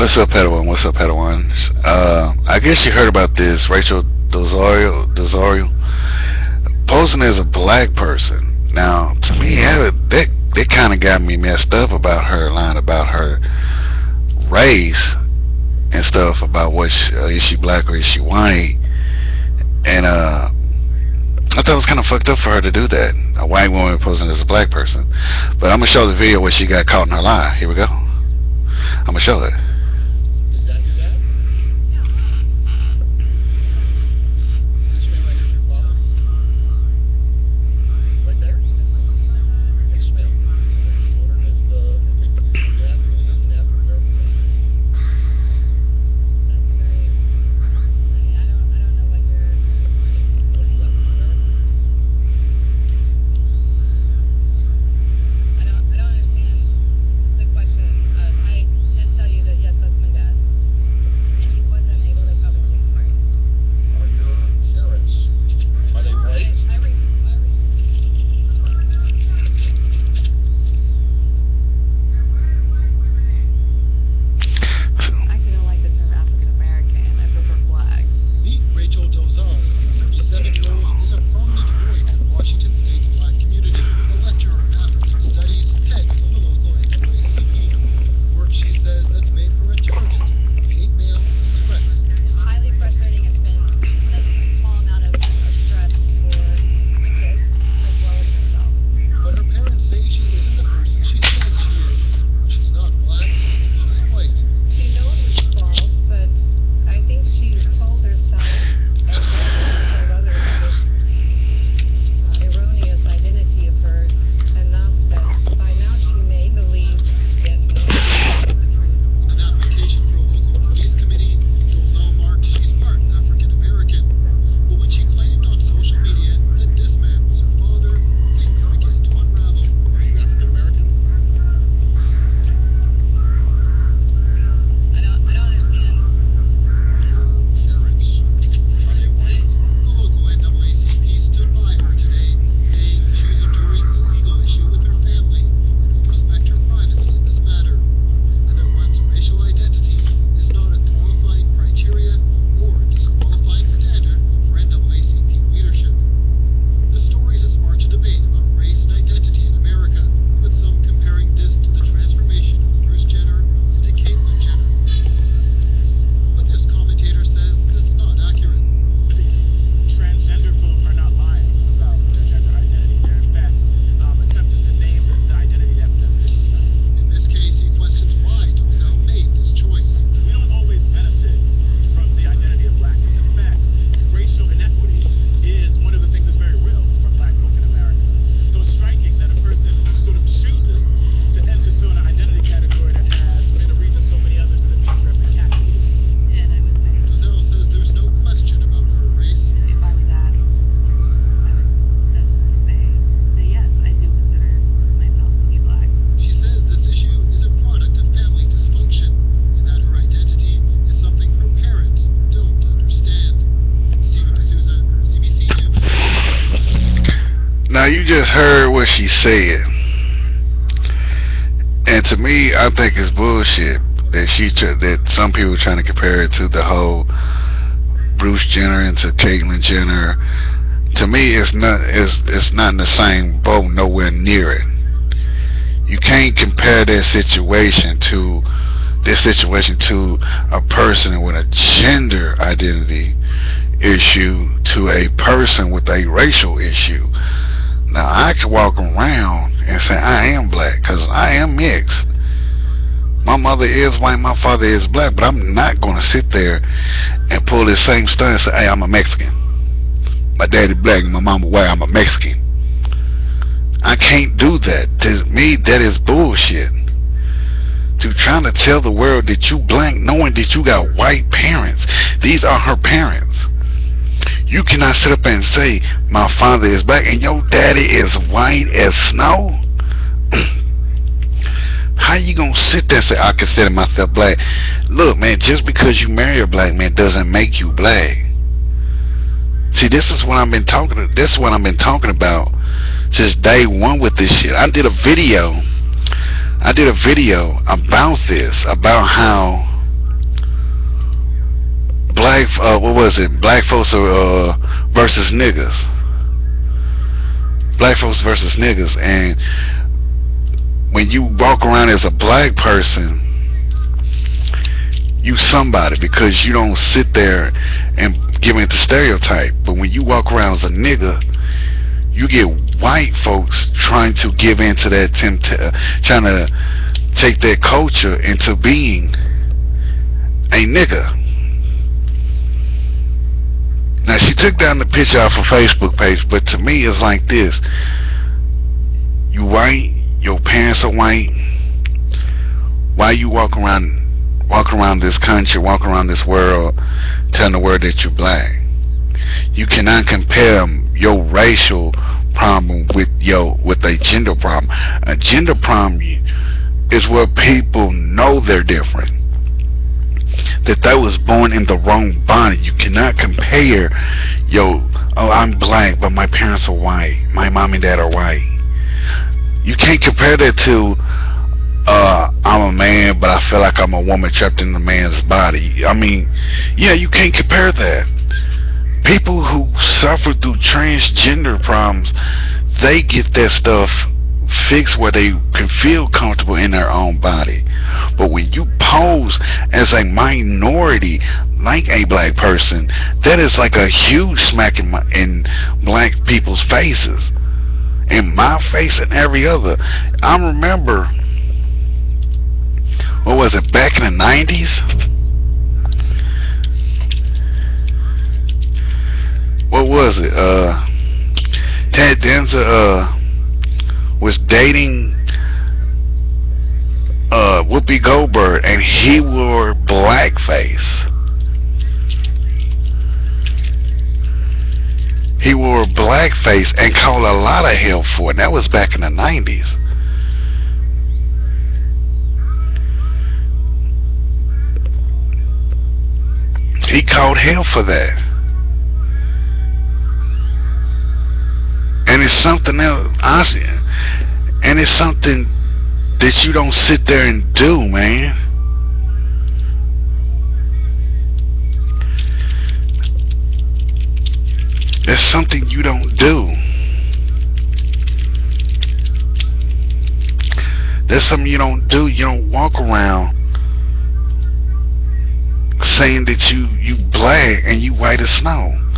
What's up, Padawan? What's up, Padawan? Uh, I guess you heard about this, Rachel Dozario, Dozario, posing as a black person. Now, to me, that that kind of got me messed up about her lying about her race and stuff about what she, uh, is she black or is she white, and uh, I thought it was kind of fucked up for her to do that. A white woman posing as a black person. But I'm gonna show the video where she got caught in her lie. Here we go. I'm gonna show it. You just heard what she said, and to me, I think it's bullshit that she that some people trying to compare it to the whole Bruce Jenner and Caitlyn Jenner. To me, it's not it's it's not in the same boat, nowhere near it. You can't compare that situation to this situation to a person with a gender identity issue to a person with a racial issue. Now I can walk around and say I am black because I am mixed. My mother is white, my father is black, but I'm not going to sit there and pull this same stunt and say, hey, I'm a Mexican. My daddy black my mama white, I'm a Mexican. I can't do that. To me, that is bullshit. To trying to tell the world that you black knowing that you got white parents. These are her parents. You cannot sit up and say, my father is black and your daddy is white as snow. How you gonna sit there and say, I consider myself black? Look, man, just because you marry a black man doesn't make you black. See, this is what I've been talking. This is what I've been talking about since day one with this shit. I did a video. I did a video about this, about how black uh what was it? Black folks are, uh versus niggas. Black folks versus niggas. And when you walk around as a black person you somebody because you don't sit there and give into stereotype. But when you walk around as a nigga you get white folks trying to give into that tempt uh, trying to take that culture into being a nigga now she took down the picture off her Facebook page, but to me it's like this. You white, your parents are white. Why you walk around walk around this country, walk around this world telling the world that you're black? You cannot compare your racial problem with your with a gender problem. A gender problem is where people know they're different that they was born in the wrong body. You cannot compare, yo, oh, I'm black, but my parents are white. My mom and dad are white. You can't compare that to, uh, I'm a man, but I feel like I'm a woman trapped in a man's body. I mean, yeah, you can't compare that. People who suffer through transgender problems, they get that stuff fixed where they can feel comfortable in their own body. But when you pose as a minority, like a black person, that is like a huge smack in, my, in black people's faces. In my face and every other. I remember, what was it, back in the 90s? What was it? Uh, Ted Danson, uh, was dating uh, Whoopi Goldberg, and he wore blackface. He wore blackface and called a lot of hell for it. And that was back in the 90s. He called hell for that. And it's something else. Honestly, and it's something that you don't sit there and do, man. That's something you don't do. That's something you don't do. You don't walk around saying that you you black and you white as snow.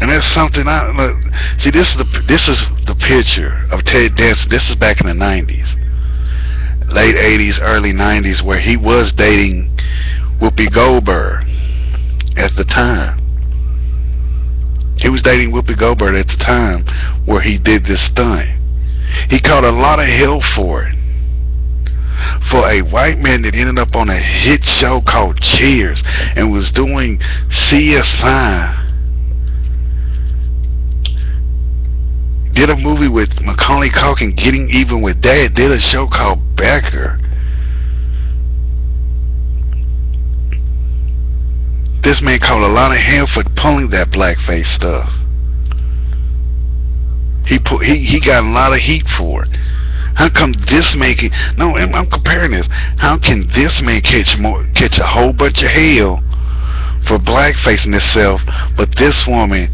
And that's something I look. See, this is the this is the picture of Ted Danson. This is back in the '90s, late '80s, early '90s, where he was dating Whoopi Goldberg at the time. He was dating Whoopi Goldberg at the time where he did this stunt. He caught a lot of hell for it. For a white man that ended up on a hit show called Cheers and was doing CSI did a movie with Macaulay Culkin getting even with dad, did a show called Becker. This man caught a lot of hell for pulling that blackface stuff. He put he he got a lot of heat for it. How come this man can no I'm comparing this. How can this man catch more catch a whole bunch of hell for blackfacing himself, but this woman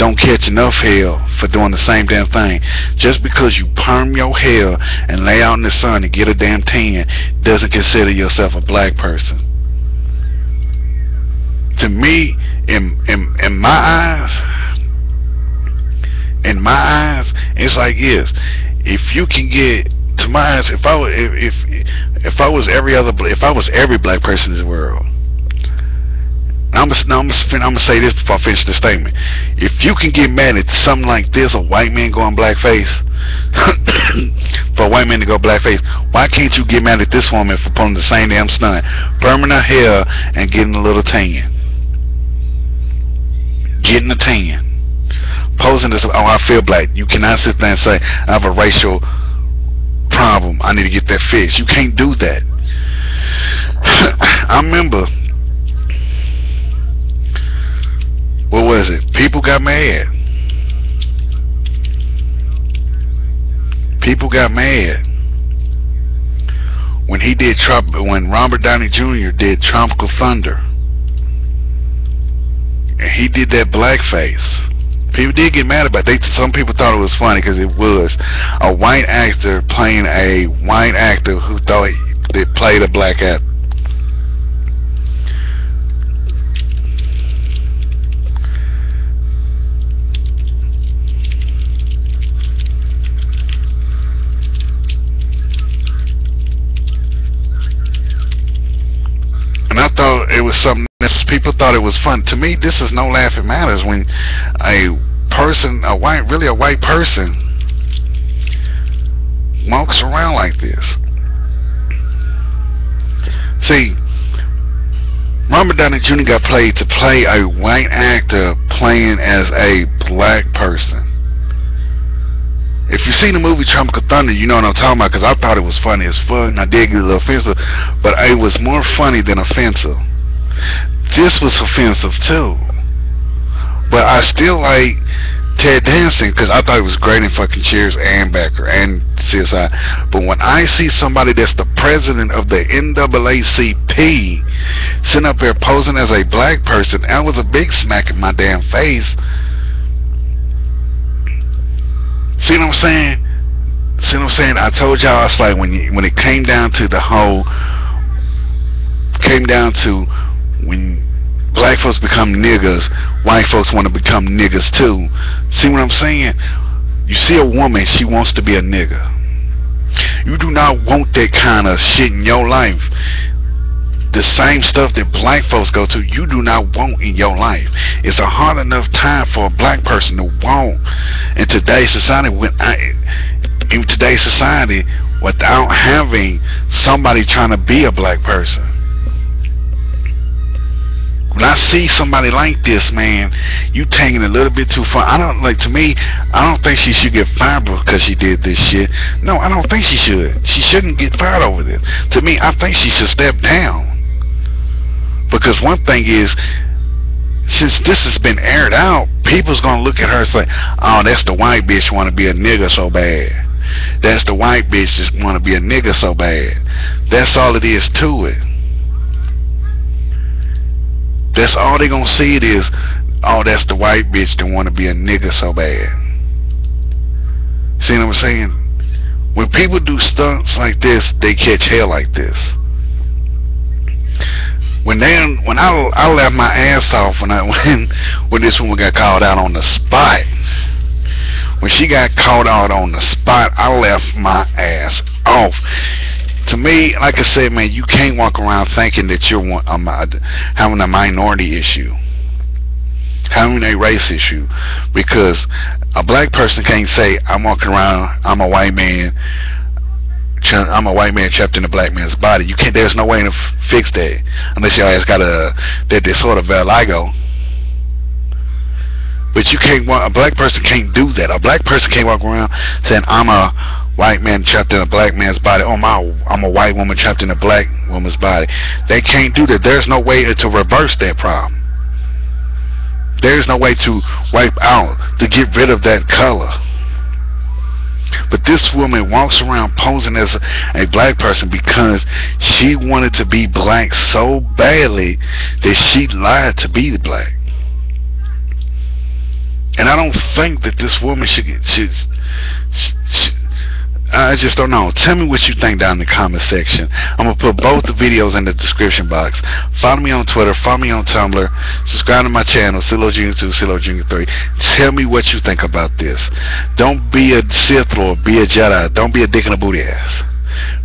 don't catch enough hell for doing the same damn thing. Just because you perm your hair and lay out in the sun and get a damn tan doesn't consider yourself a black person. To me, in in in my eyes, in my eyes, it's like this. If you can get to my eyes, if I if if, if I was every other if I was every black person in the world I'm gonna, I'm, gonna, I'm gonna say this before I finish the statement. If you can get mad at something like this, a white man going blackface, for a white man to go blackface, why can't you get mad at this woman for pulling the same damn stunt, perming her hair and getting a little tan? Getting a tan. Posing as, oh, I feel black. You cannot sit there and say, I have a racial problem. I need to get that fixed. You can't do that. I remember what was it? People got mad. People got mad when he did Trump, when Robert Downey Jr. did Tropical Thunder, and he did that blackface. People did get mad about it. They, some people thought it was funny because it was a white actor playing a white actor who thought he, that played a black actor. and I thought it was something that people thought it was fun. To me, this is no laughing matters when a person, a white, really a white person, walks around like this. See, Robert Downey Jr. got played to play a white actor playing as a black person. If you've seen the movie Tropical Thunder, you know what I'm talking about because I thought it was funny as fuck and I did get a little offensive, but it was more funny than offensive. This was offensive too. But I still like Ted Danson because I thought it was great in fucking Cheers and Becker and CSI. But when I see somebody that's the president of the NAACP sitting up there posing as a black person, that was a big smack in my damn face See what I'm saying? See what I'm saying? I told y'all it's like when you, when it came down to the whole came down to when black folks become niggas, white folks want to become niggas too. See what I'm saying? You see a woman, she wants to be a nigga. You do not want that kind of shit in your life the same stuff that black folks go to you do not want in your life it's a hard enough time for a black person to want in today's society when I, in today's society without having somebody trying to be a black person when I see somebody like this, man, you taking a little bit too far. I don't like to me. I don't think she should get fired because she did this shit. No, I don't think she should. She shouldn't get fired over this. To me, I think she should step down. Because one thing is, since this has been aired out, people's gonna look at her and say, "Oh, that's the white bitch want to be a nigga so bad. That's the white bitch just want to be a nigga so bad." That's all it is to it. That's all they gonna see it is, "Oh, that's the white bitch that want to be a nigga so bad." See what I'm saying? When people do stunts like this, they catch hell like this when they when I I left my ass off when I when when this woman got called out on the spot. When she got called out on the spot, I left my ass off. To me, like I said, man, you can't walk around thinking that you're one, um, having a minority issue, having a race issue, because a black person can't say I'm walking around, I'm a white man, I'm a white man trapped in a black man's body. You can't. There's no way to fix that unless your ass got a that sort of vitiligo. But you can't. A black person can't do that. A black person can't walk around saying I'm a white man trapped in a black man's body. Oh my, I'm a white woman trapped in a black woman's body. They can't do that. There's no way to reverse that problem. There's no way to wipe out to get rid of that color. But this woman walks around posing as a, a black person because she wanted to be black so badly that she lied to be black. And I don't think that this woman should should, I just don't know. Tell me what you think down in the comment section. I'm going to put both the videos in the description box. Follow me on Twitter. Follow me on Tumblr. Subscribe to my channel, CeeLo Jr. 2, CeeLo Jr. 3. Tell me what you think about this. Don't be a Sith Lord. Be a Jedi. Don't be a dick in a booty ass.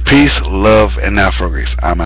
Peace, love, and Afro Grease. I'm out.